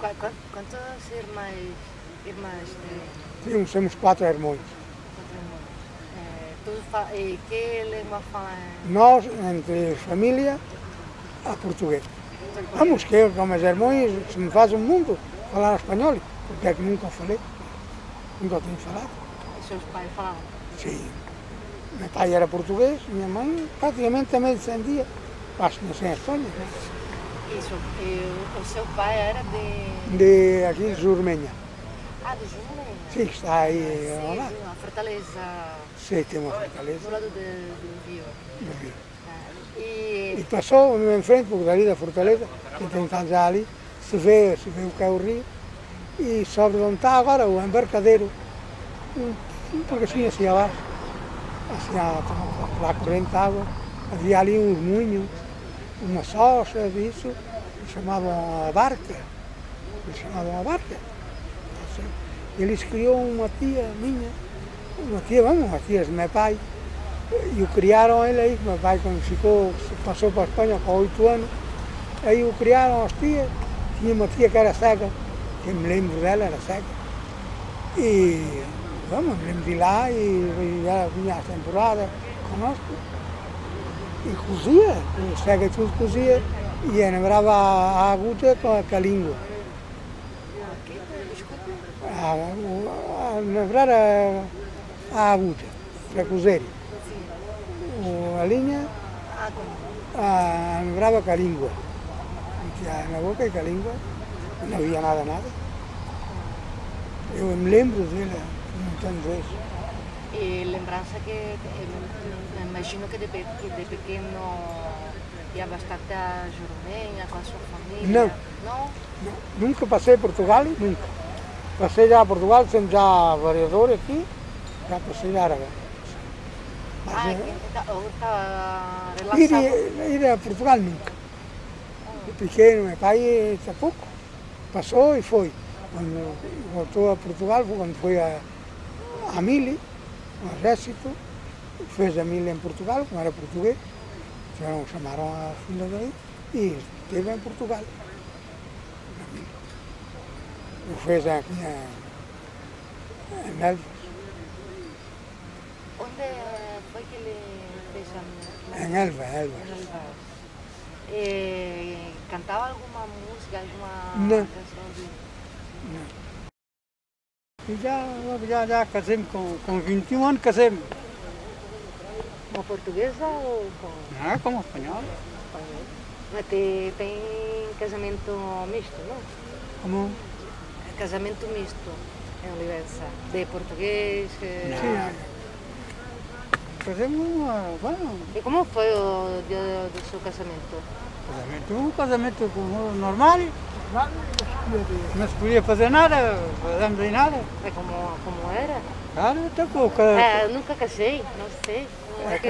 Qua- qua- Quantas irmãs, irmãs tem? Temos, somos quatro irmãos. Quatro irmãos. É, e que língua fala? Nós, entre família, a português. Vamos que eu, com meus irmãos, se me faz um mundo falar espanhol, porque é que nunca falei. Nunca tenho falado. E seus pais falavam? Sim. Meu pai era português, minha mãe praticamente também descendia. Acho que nasceu em Espanha. Isso. E o, seu pai era de. De aqui, de Jurmenha. Ah, de Jumelém. Sim, que está aí Sim, lado. sim, a fortaleza Sim, tem uma fortaleza. do lado de- do rio. no Rio. Ah, E E passou em frente, porque dali da fortaleza, que tem já ali, se vê, se vê o que é o rio, e sobre onde está agora o embarcadeiro, um, pouquinho assim abaixo, assim a, pela corrente de água, havia ali uns moinhos, uma disso, que chamavam a barca, eles chamavam a barca. Eles criou uma tia minha, uma tia, vamos, uma tia do meu pai, e o criaram ele aí, meu pai quando ficou, passou para a Espanha com oito anos, aí o criaram as tias, tinha uma tia que era cega, que me lembro dela, era cega. E vamos, me lembro de lá e, e ela vinha à temporada conosco. E cozia, o cega e tudo cozia, e lembrava a agulha com a, com a língua. A, o- a, lembrar a, a agulha, para cozer. O- a linha ah, como? a, lembrava com a língua. Metia na boca e com a língua, não havia nada, nada. Eu me lembro dele muitas vezes. eh, lembranza que eh, imagino que de, que de pequeno ia bastante a Jurumenha com a sua família? Não. Não? Nunca passei Portugal, nunca. Passei já a Portugal, sendo já vereador aqui, já passei na Aragão. Mas, ah, é... está relaxado? Ir, a Portugal nunca. Ah. Oh. Pequeno, meu pai há pouco. Passou e foi. Quando voltou a Portugal, quando foi a, a Mili, o exército, fez a Mili em Portugal, como era português, Tiveram- chamaram a filha daí e esteve em Portugal. O fez aqui em, em Elvas, Onde foi que ele fez a em Elvas, Elvas. Elvas? Eh, cantava alguma música, alguma Não. canção de... E já, já, já casei-me com, com 21 anos, casei-me. Como portuguesa ou com Não é como espanhol. espanhol? Mas te- tem casamento misto, não? Como? Casamento misto em Olivença. De português. eh, Sim. Casei-me, uma- bueno, E como foi o dia do seu casamento? casamento, um casamento normal. Não se podia fazer nada, fazemos em nada. É como, como era? Claro, até pouco. É, eu nunca casei, não sei. É que,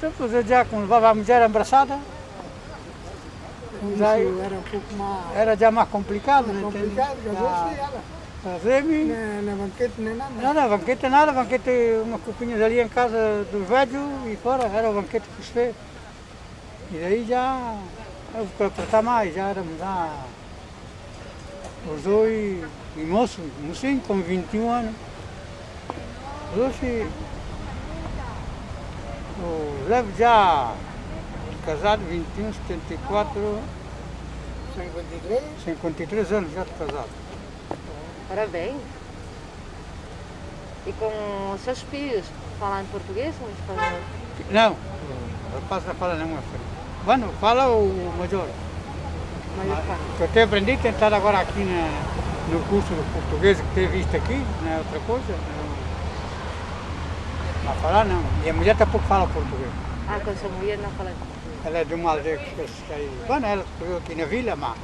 depois eu já quando levava a mulher abraçada, já era um pouco mais era já mais complicado. né, complicado, casou-se ela. Casei-me. Na, na banquete nem nada. Nada, banquete nada, banquete, umas copinhas ali em casa do velho e fora, era o banquete que se fez. E daí já, eu fui apertar mais, já éramos lá, os dois, e moço, mocinho com 21 anos. Os dois, se- eu levo já casado, 21, 74, 53? 53 anos já de casado. Parabéns. E com os seus filhos, falar em português ou em espanhol? Não, o rapaz não fala nenhuma coisa. Bueno, fala o major. Eu até aprendi a tentar agora aqui na, no curso de português que tenho visto aqui, não é outra coisa. Não, não falar não. E a mulher tampouco fala português. Ah, com sua mulher não fala português. Ela é de uma aldeia que está aí. Bueno, ela escreveu aqui na vila, mas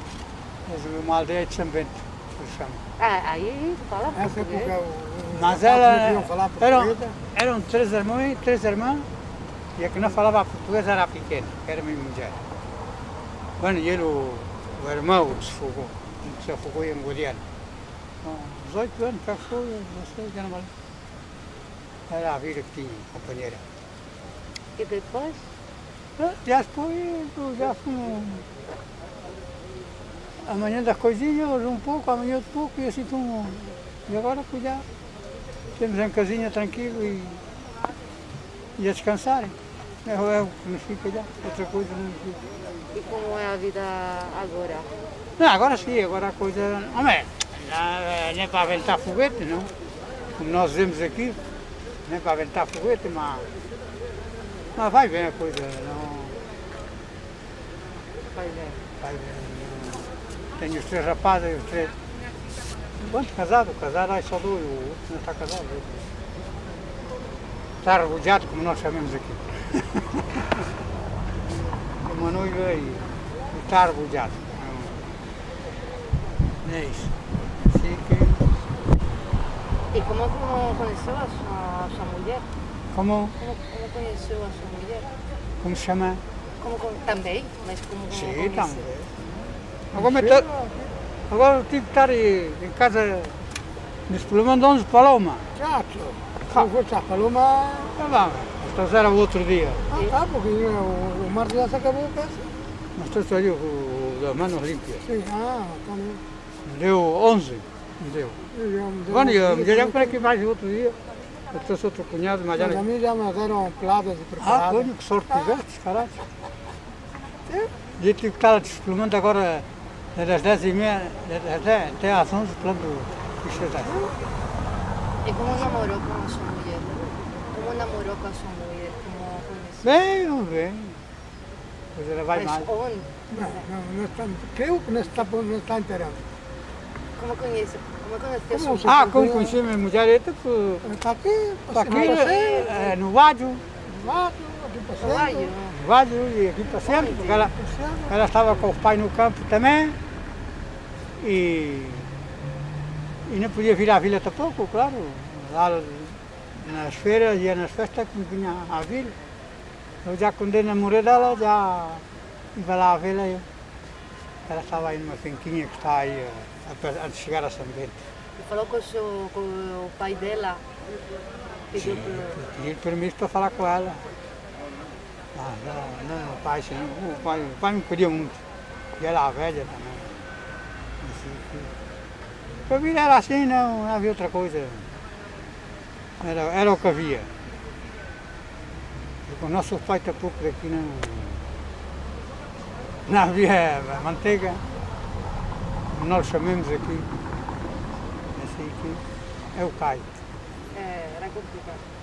é de uma aldeia de São Bento, que se chama. Ah, aí fala português. Mas ela eram, português. eram três irmãos, três irmãs, e a que não falava português era a pequena, que era minha mulher. E ele, o, o irmão, desfogou, se afogou em Godiano. Com 18 anos, que foi, não sei, já não lembro. Era a vida que tinha, companheira. E depois? Ah, Já depois, eu já fui, amanhã das coisinhas, hoje um pouco, amanhã outro pouco, e assim como. E agora cuidar. Temos em casinha tranquilo e, e a descansarem. É, é o que nos fica já, outra coisa não nos fica. E como é a vida agora? Não, agora sim, agora a coisa. Homem, não, nem para aventar foguete, não. Como nós dizemos aqui, nem para aventar foguete, mas. Mas vai bem a coisa, não. Vai bem, vai bem. não. Tenho os três rapazes, os três. Quanto casado? Casado, aí só dois, o outro não está casado. Está arrojado, como nós chamamos aqui. Uma noiva está arrojado. Não é isso. Assim que. E como como conheceu a sua, a sua mulher? Como, Como, como conheceu a sua mulher? como se chama? Como, con- também, mas como, como Sim, conheceu? também. Agora, eu agora eu tive que estar em em casa nesse problema de 11 Paloma. Chacho, se fosse a Paloma. Tá lá, nós era o outro dia. Ah, tá, porque o, o março já se acabou o peça. Nós trouxe ali o, o da Manos Límpias. Sim, ah, também. Deu 11. me Deu. Eu já me deu uns eu dias, já já né? falei que mais outro dia. Eu trouxe outro cunhado, mas já Mas a mim já me deram pladas de Ah, preparado. olha, que sorte tiveste, caralho. E eu tive que estar suplemento agora é das 10 e meia até, até às 11, planto isto é E como namorou com a sua mulher? Como namorou com a sua mulher? Bem, vamos ver. Pois ela vai mais. Mas onde? Não, não, não está, creio que não está, não está inteirando. Como conhece? Como conheceu Como Ah, como conheci minha mulher, é Está aqui, está aqui no passeio, é, no Vádio, no mato, aqui passeando, no Vádio e aqui passeando, porque ela, ela estava com o pai no campo também e, e não podia vir à vila tampouco, claro. Lá nas feiras, ia nas festas que vinha à vila. Eu já quando eu namorei dela, já ia lá vê-la. Ela estava aí numa finquinha que está aí eh, antes de chegar a São Bento. E falou com o, seu, com o pai dela? Pediu para... Pedi permisso para falar com ela. Ah, não, não, o pai, sim, o pai, o pai me queria muito. E ela a velha também. Assim, Para mim era assim, não, não havia outra coisa. Era, era o que havia. O nosso pai está pouco daqui não. Não havia manteiga. Nós chamamos aqui. Assim que é o caio. É, era complicado.